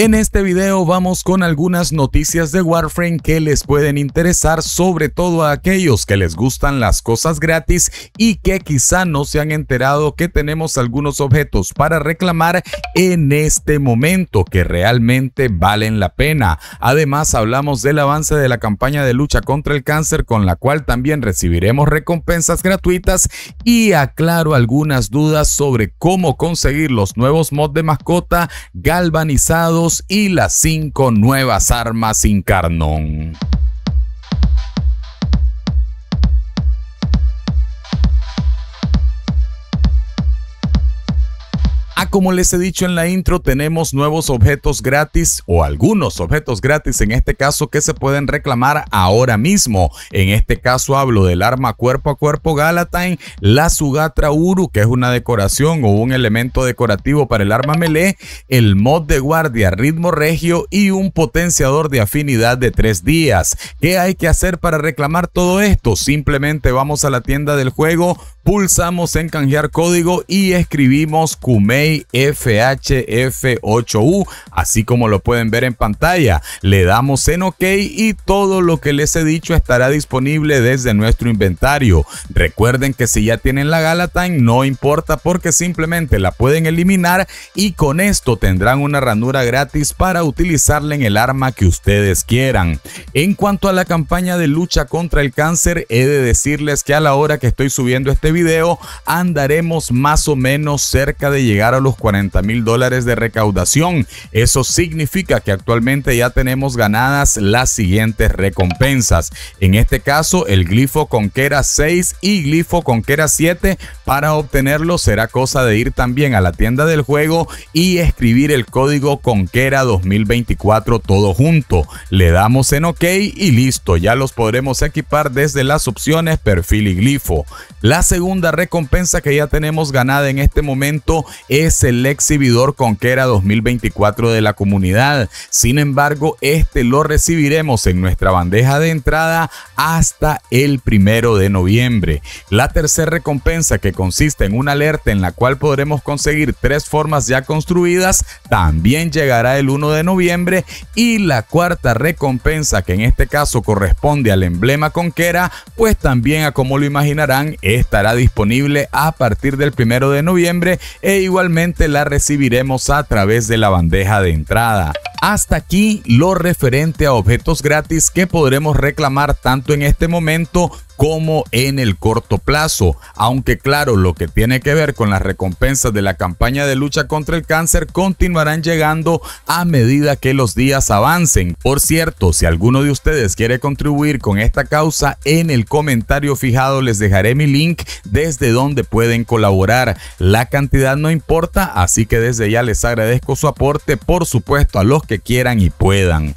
En este video vamos con algunas noticias de Warframe que les pueden interesar sobre todo a aquellos que les gustan las cosas gratis y que quizá no se han enterado que tenemos algunos objetos para reclamar en este momento que realmente valen la pena. Además hablamos del avance de la campaña de lucha contra el cáncer con la cual también recibiremos recompensas gratuitas y aclaro algunas dudas sobre cómo conseguir los nuevos mods de mascota galvanizados y las cinco nuevas armas Incarnon. Como les he dicho en la intro, tenemos nuevos objetos gratis o algunos objetos gratis en este caso que se pueden reclamar ahora mismo. En este caso hablo del arma cuerpo a cuerpo Galatine, la Sugatra Uru, que es una decoración o un elemento decorativo para el arma melee, el mod de guardia ritmo regio y un potenciador de afinidad de tres días. ¿Qué hay que hacer para reclamar todo esto? Simplemente vamos a la tienda del juego, pulsamos en canjear código y escribimos Kumei FHF8U, así como lo pueden ver en pantalla. Le damos en OK y todo lo que les he dicho estará disponible desde nuestro inventario. Recuerden que si ya tienen la Galatine no importa porque simplemente la pueden eliminar y con esto tendrán una ranura gratis para utilizarla en el arma que ustedes quieran. En cuanto a la campaña de lucha contra el cáncer, he de decirles que a la hora que estoy subiendo este video andaremos más o menos cerca de llegar a los 40 mil dólares de recaudación. Eso significa que actualmente ya tenemos ganadas las siguientes recompensas. En este caso, el glifo Conquera 6 y glifo Conquera 7. Para obtenerlo será cosa de ir también a la tienda del juego y escribir el código Conquera 2024 todo junto. Le damos en OK y listo, ya los podremos equipar desde las opciones perfil y glifo. La segunda recompensa que ya tenemos ganada en este momento es el exhibidor Conquera 2024 de la comunidad. Sin embargo, este lo recibiremos en nuestra bandeja de entrada hasta el primero de noviembre. La tercera recompensa que consiste en una alerta en la cual podremos conseguir tres formas ya construidas también llegará el 1 de noviembre y la cuarta recompensa que en este caso corresponde al emblema Conquera pues también a como lo imaginarán estará disponible a partir del primero de noviembre e igualmente la recibiremos a través de la bandeja de entrada. Hasta aquí lo referente a objetos gratis que podremos reclamar tanto en este momento como en el corto plazo. Aunque claro, lo que tiene que ver con las recompensas de la campaña de lucha contra el cáncer continuarán llegando a medida que los días avancen. Por cierto, si alguno de ustedes quiere contribuir con esta causa, en el comentario fijado les dejaré mi link desde donde pueden colaborar. La cantidad no importa, así que desde ya les agradezco su aporte, por supuesto a los que quieran y puedan.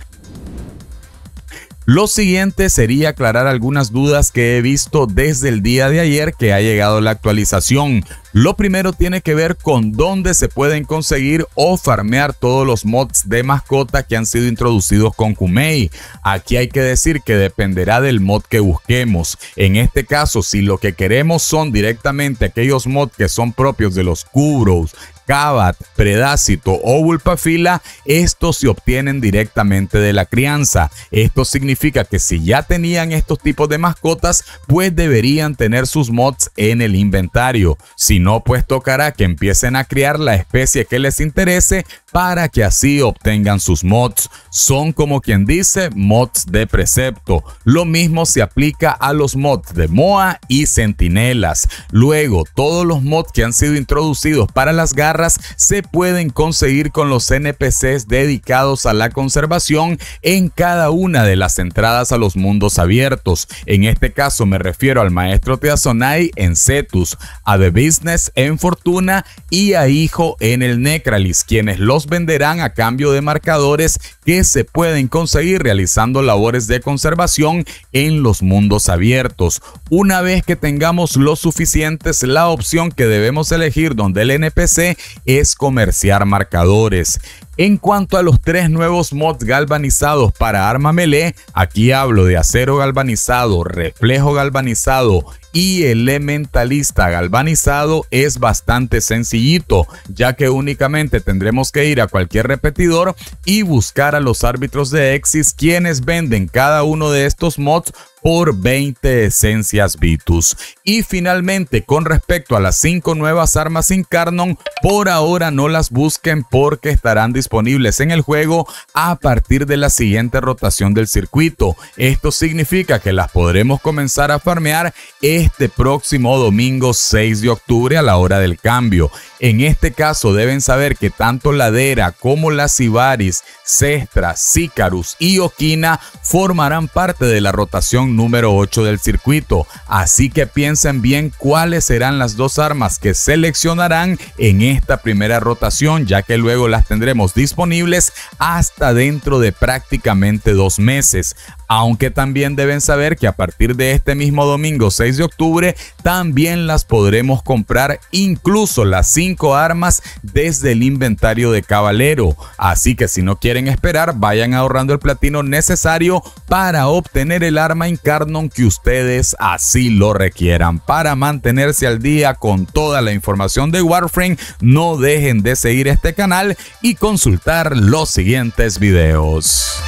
Lo siguiente sería aclarar algunas dudas que he visto desde el día de ayer que ha llegado la actualización. Lo primero tiene que ver con dónde se pueden conseguir o farmear todos los mods de mascota que han sido introducidos con Kumei. Aquí hay que decir que dependerá del mod que busquemos. En este caso, si lo que queremos son directamente aquellos mods que son propios de los Kubros, Cabat, Predacito o Vulpafila, estos se obtienen directamente de la crianza. Esto significa que si ya tenían estos tipos de mascotas, pues deberían tener sus mods en el inventario. No, pues tocará que empiecen a criar la especie que les interese para que así obtengan sus mods. Son como quien dice mods de precepto. Lo mismo se aplica a los mods de Moa y Centinelas. Luego, todos los mods que han sido introducidos para las garras se pueden conseguir con los NPCs dedicados a la conservación en cada una de las entradas a los mundos abiertos. En este caso me refiero al maestro Teazonai en Cetus, a The Business en Fortuna y a Hijo en el Necralis, quienes los venderán a cambio de marcadores que se pueden conseguir realizando labores de conservación en los mundos abiertos. Una vez que tengamos lo suficientes, la opción que debemos elegir donde el NPC es comerciar marcadores. En cuanto a los tres nuevos mods galvanizados para arma melee, aquí hablo de acero galvanizado, reflejo galvanizado y elementalista galvanizado es bastante sencillito, ya que únicamente tendremos que ir a cualquier repetidor y buscar a los árbitros de Exis quienes venden cada uno de estos mods por 20 esencias Vitus. Y finalmente, con respecto a las 5 nuevas armas Incarnon, por ahora no las busquen porque estarán disponibles en el juego a partir de la siguiente rotación del circuito. Esto significa que las podremos comenzar a farmear este próximo domingo 6 de octubre a la hora del cambio. En este caso deben saber que tanto Ladera como las Ibaris, Cestra, Sicarus y Okina formarán parte de la rotación número 8 del circuito, así que piensen bien cuáles serán las dos armas que seleccionarán en esta primera rotación, ya que luego las tendremos disponibles hasta dentro de prácticamente dos meses aunque también deben saber que a partir de este mismo domingo 6 de octubre también las podremos comprar incluso las 5 armas desde el inventario de caballero. Así que si no quieren esperar, vayan ahorrando el platino necesario para obtener el arma Incarnon que ustedes así lo requieran. Para mantenerse al día con toda la información de Warframe, no dejen de seguir este canal y consultar los siguientes videos.